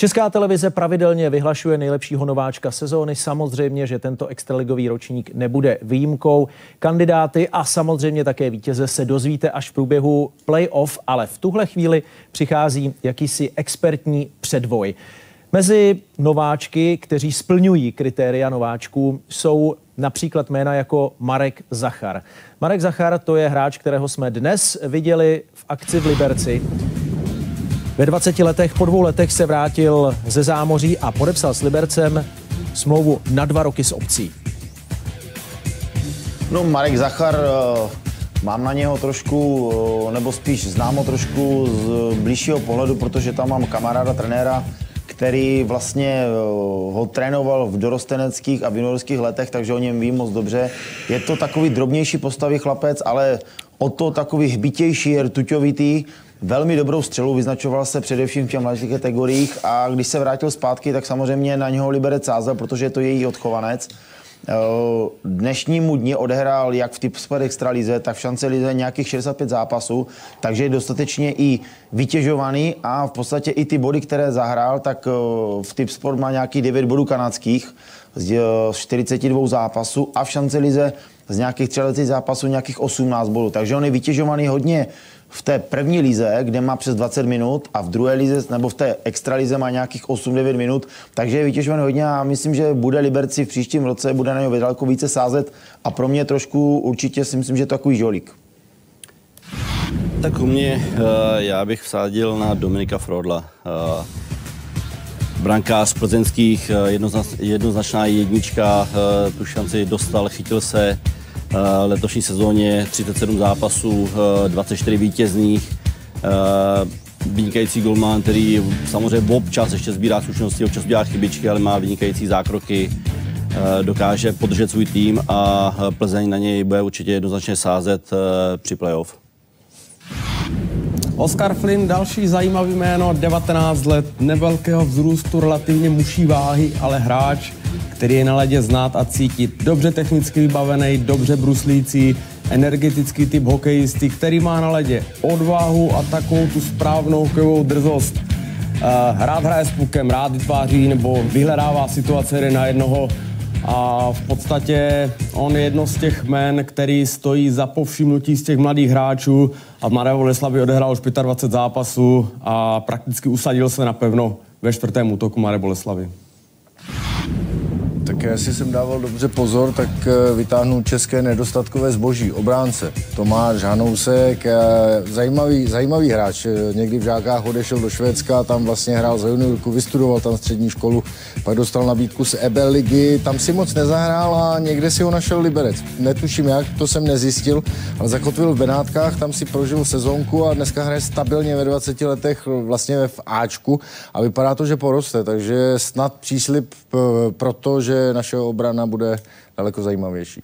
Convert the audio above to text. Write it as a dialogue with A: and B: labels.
A: Česká televize pravidelně vyhlašuje nejlepšího nováčka sezóny. Samozřejmě, že tento extraligový ročník nebude výjimkou. Kandidáty a samozřejmě také vítěze se dozvíte až v průběhu playoff, ale v tuhle chvíli přichází jakýsi expertní předvoj. Mezi nováčky, kteří splňují kritéria nováčků, jsou například jména jako Marek Zachar. Marek Zachar to je hráč, kterého jsme dnes viděli v akci v Liberci. Ve 20 letech, po dvou letech se vrátil ze zámoří a podepsal s Libercem smlouvu na dva roky s obcí.
B: No Marek Zachar, eh, mám na něho trošku, eh, nebo spíš znám ho trošku z blížšího pohledu, protože tam mám kamaráda, trenéra, který vlastně eh, ho trénoval v dorosteneckých a v juniorských letech, takže o něm vím moc dobře. Je to takový drobnější postavy chlapec, ale o to takový hbitější, rtuťovitý, velmi dobrou střelu, vyznačoval se především v těch mladších kategoriích. A když se vrátil zpátky, tak samozřejmě na něho Liberec sázel, protože je to její odchovanec. Eh, dnešnímu dni odehrál jak v Tipsport Extralize, tak v šance lize nějakých 65 zápasů, takže je dostatečně i vytěžovaný. A v podstatě i ty body, které zahrál, tak eh, v Tipsport má nějaký 9 bodů kanadských z 42 eh, zápasů. A v šance lize z nějakých 30 zápasů nějakých 18 bodů. Takže on je vytěžovaný hodně v té první lize, kde má přes 20 minut a v druhé lize nebo v té extralize má nějakých 8-9 minut, takže je vytěžovaný hodně a myslím, že bude Liberci v příštím roce, bude na něj daleko více sázet a pro mě trošku určitě si myslím, že je to takový žolík.
C: Tak u mě, eh, já bych vsádil na Dominika Frodla. Eh, brankář plzeňských, eh, jednoznačná jednička, tu šanci dostal, chytil se, letošní sezóně 37 zápasů, 24 eh, vítězných, eh, vynikající golman, který samozřejmě občas ještě sbírá zkušenosti, občas dělá chybičky, ale má vynikající zákroky, dokáže podržet svůj tým a Plzeň na něj bude určitě jednoznačně sázet při playoff.
D: Oscar Flynn, další zajímavý jméno, 19 let, nevelkého vzrůstu, relativně muší váhy, ale hráč, který je na ledě znát a cítit. Dobře technicky vybavený, dobře bruslící, energetický typ hokejisty, který má na ledě odvahu a takovou tu správnou hokejovou drzost. Uh, rád hraje s pukem, rád vytváří nebo vyhledává situace jeden na jednoho a v podstatě on je jedno z těch men, který stojí za povšimnutí z těch mladých hráčů a v Mladé Boleslavi odehrál už 25 zápasů a prakticky usadil se napevno ve čtvrtém útoku Mladé Boleslavy.
E: Tak jestli jsem dával dobře pozor, tak eh, vytáhnu české nedostatkové zboží, obránce. Tomáš Hanousek, eh, zajímavý, zajímavý hráč. Eh, někdy v žákách odešel do Švédska, tam vlastně hrál za juniorku, vystudoval tam střední školu, pak dostal nabídku z EBL ligy, tam si moc nezahrál a někde si ho našel Liberec. Netuším jak, to jsem nezjistil, ale zakotvil v Benátkách, tam si prožil sezónku a dneska hraje stabilně ve 20 letech vlastně v Ačku a vypadá to, že poroste, takže snad příslip pro to, že naše obrana bude daleko zajímavější.